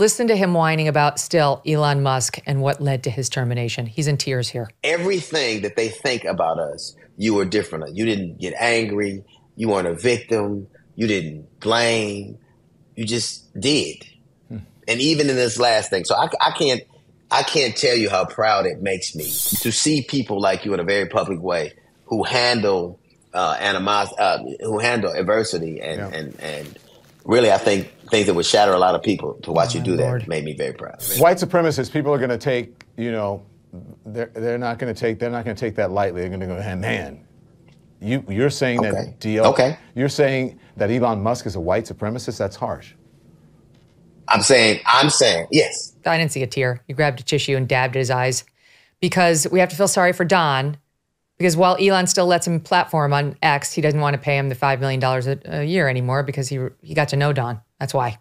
Listen to him whining about still Elon Musk and what led to his termination. He's in tears here. Everything that they think about us, you were different. You didn't get angry. You weren't a victim. You didn't blame. You just did. Hmm. And even in this last thing, so I, I can't, I can't tell you how proud it makes me to see people like you in a very public way who handle uh, animosity, uh, who handle adversity, and yeah. and and really, I think things that would shatter a lot of people to watch oh, you do Lord. that made me very proud. White supremacists, people are going to take, you know, they're they're not going to take they're not going to take that lightly. They're going to go, hey, man. You you're saying okay. that DL, okay. You're saying that Elon Musk is a white supremacist. That's harsh. I'm saying I'm saying yes. I didn't see a tear. He grabbed a tissue and dabbed at his eyes because we have to feel sorry for Don because while Elon still lets him platform on X, he doesn't want to pay him the $5 million a, a year anymore because he, he got to know Don. That's why.